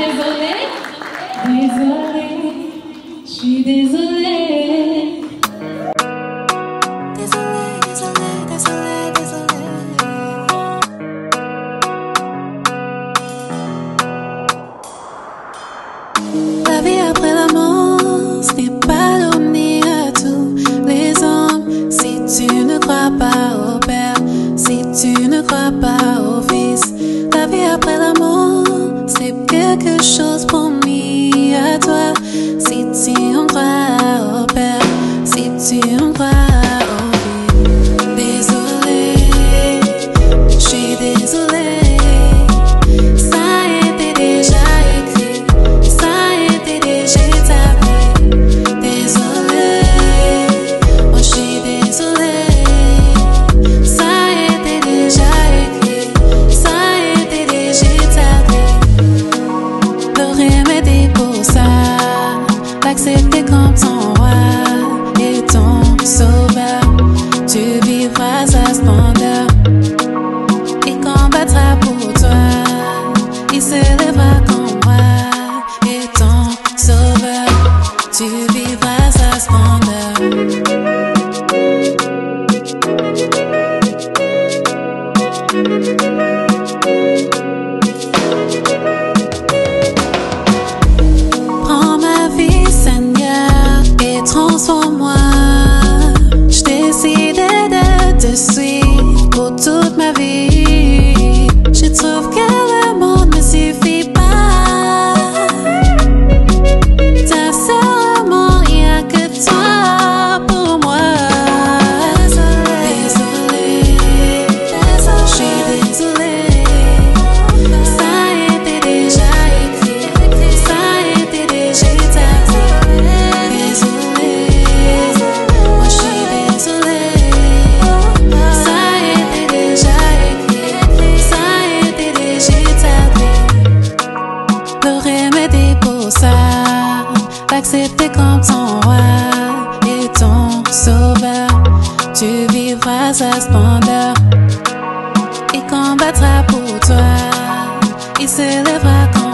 désolée, désolée, je suis désolée. Désolée, désolée, désolée, désolée. La vie après la mort, ce n'est pas l'omni à tous les hommes. Si tu ne crois pas quelque chose promis à toi. Si tu en crois, oh Père, si tu en Prends ma vie, Seigneur, et transforme-moi. accepté comme ton roi et ton sauveur. Tu vivras sa splendeur. Il combattra pour toi. Il se lèvera quand